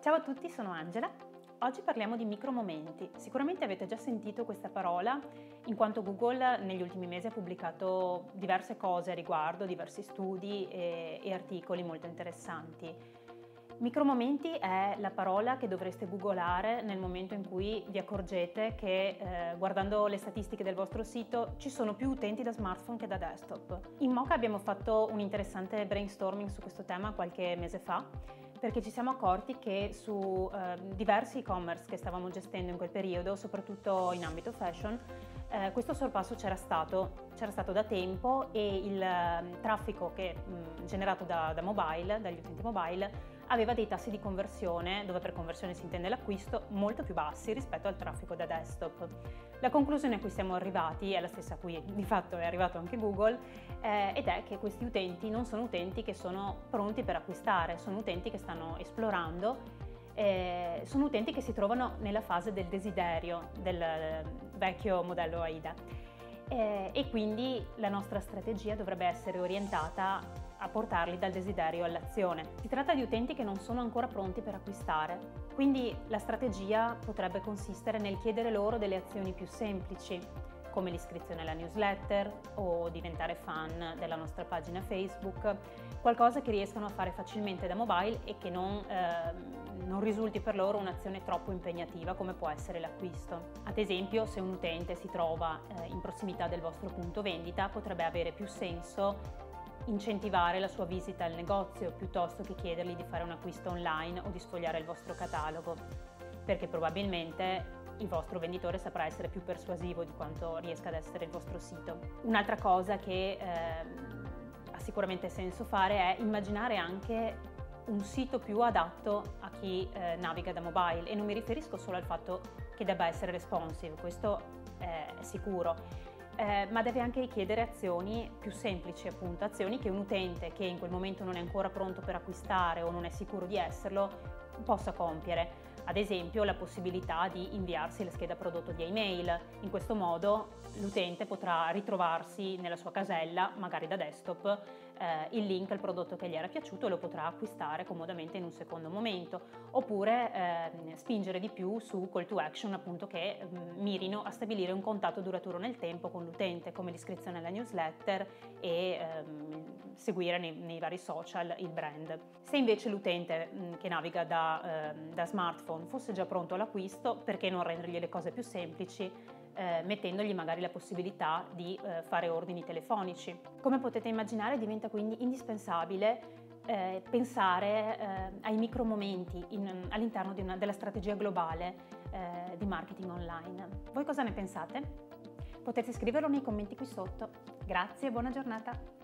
Ciao a tutti, sono Angela. Oggi parliamo di micromomenti. Sicuramente avete già sentito questa parola in quanto Google negli ultimi mesi ha pubblicato diverse cose a riguardo, diversi studi e, e articoli molto interessanti. Micromomenti è la parola che dovreste googolare nel momento in cui vi accorgete che eh, guardando le statistiche del vostro sito ci sono più utenti da smartphone che da desktop. In Mocha abbiamo fatto un interessante brainstorming su questo tema qualche mese fa perché ci siamo accorti che su eh, diversi e-commerce che stavamo gestendo in quel periodo, soprattutto in ambito fashion, eh, questo sorpasso c'era stato, c'era stato, da tempo e il eh, traffico che, mh, generato da, da mobile, dagli utenti mobile, aveva dei tassi di conversione, dove per conversione si intende l'acquisto, molto più bassi rispetto al traffico da desktop. La conclusione a cui siamo arrivati è la stessa a cui di fatto è arrivato anche Google eh, ed è che questi utenti non sono utenti che sono pronti per acquistare, sono utenti che stanno esplorando eh, sono utenti che si trovano nella fase del desiderio del vecchio modello AIDA eh, e quindi la nostra strategia dovrebbe essere orientata a portarli dal desiderio all'azione. Si tratta di utenti che non sono ancora pronti per acquistare, quindi la strategia potrebbe consistere nel chiedere loro delle azioni più semplici, come l'iscrizione alla newsletter o diventare fan della nostra pagina Facebook, qualcosa che riescano a fare facilmente da mobile e che non, eh, non risulti per loro un'azione troppo impegnativa come può essere l'acquisto. Ad esempio, se un utente si trova eh, in prossimità del vostro punto vendita, potrebbe avere più senso incentivare la sua visita al negozio piuttosto che chiedergli di fare un acquisto online o di sfogliare il vostro catalogo, perché probabilmente il vostro venditore saprà essere più persuasivo di quanto riesca ad essere il vostro sito. Un'altra cosa che eh, ha sicuramente senso fare è immaginare anche un sito più adatto a chi eh, naviga da mobile e non mi riferisco solo al fatto che debba essere responsive, questo è sicuro, eh, ma deve anche richiedere azioni più semplici, appunto, azioni che un utente che in quel momento non è ancora pronto per acquistare o non è sicuro di esserlo possa compiere. Ad esempio la possibilità di inviarsi la scheda prodotto via email. In questo modo l'utente potrà ritrovarsi nella sua casella, magari da desktop, eh, il link al prodotto che gli era piaciuto e lo potrà acquistare comodamente in un secondo momento. Oppure eh, spingere di più su call to action appunto che mm, mirino a stabilire un contatto duraturo nel tempo con l'utente, come l'iscrizione alla newsletter e ehm, seguire nei, nei, vari social il brand. Se invece l'utente mh, mm, che naviga da, eh, da smartphone fosse già pronto all'acquisto, perché non rendergli le cose più semplici? Eh, mettendogli magari la possibilità di eh, fare ordini telefonici. Come potete immaginare diventa quindi indispensabile eh, pensare ai micromomenti in, all'interno della strategia globale di marketing online. Voi cosa ne pensate? Potete scriverlo nei commenti qui sotto. Grazie e buona giornata!